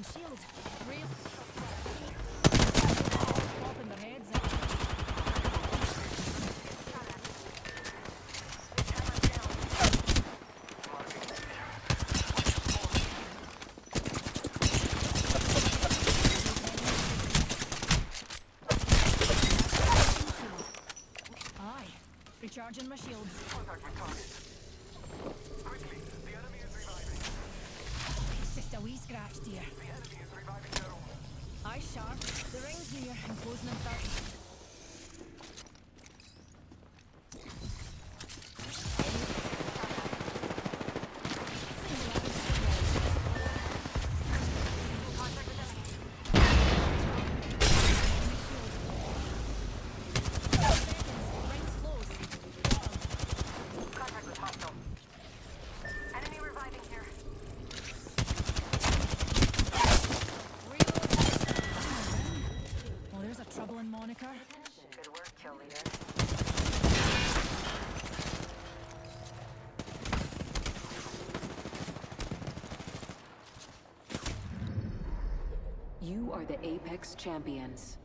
Recharging shield. Real. Recharging my shields. Contact with target. Quick It's just scratch, dear. The enemy is reviving their own. Eye sharp. The ring's near. I'm closing in 30. There's a moniker. Good work, kill leader. You are the Apex Champions.